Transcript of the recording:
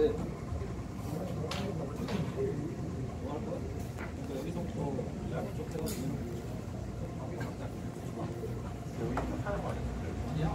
왜? var. Ya.